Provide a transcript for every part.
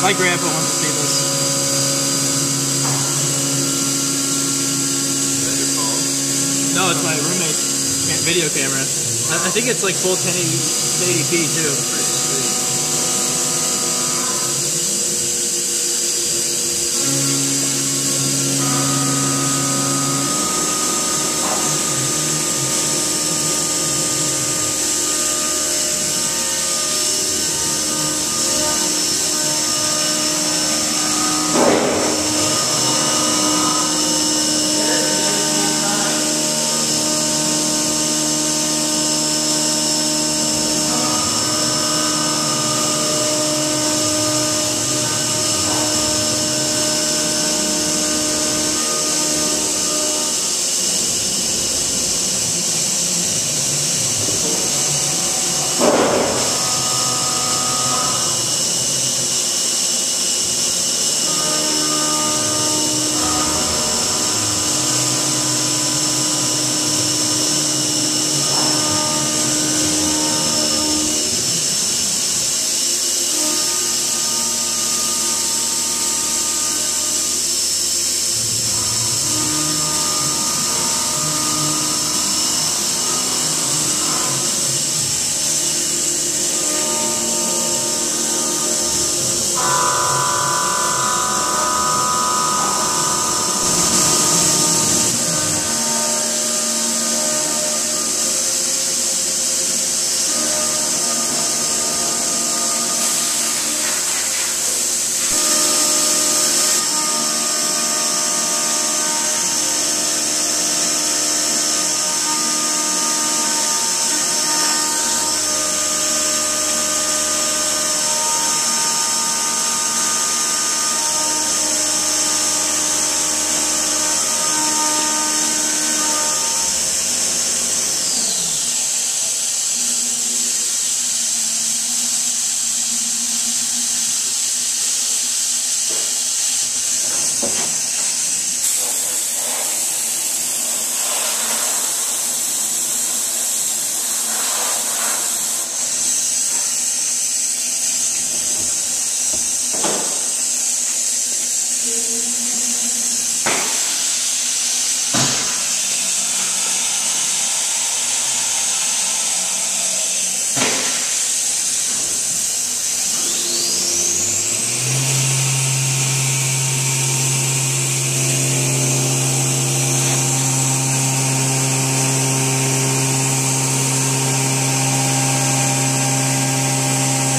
My grandpa wants to see this. No, it's my roommate's video camera. I, think it's like full 1080, 1080p too.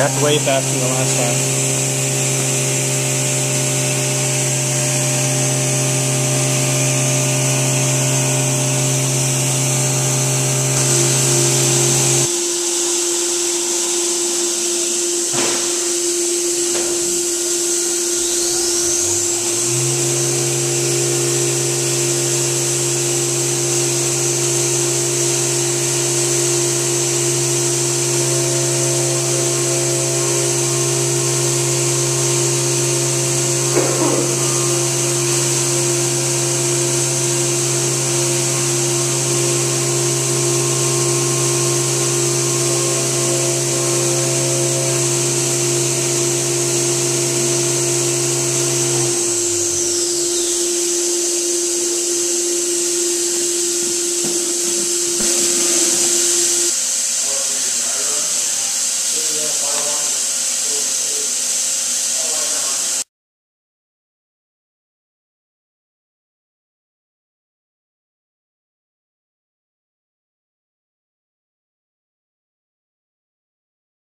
That's way faster than last time.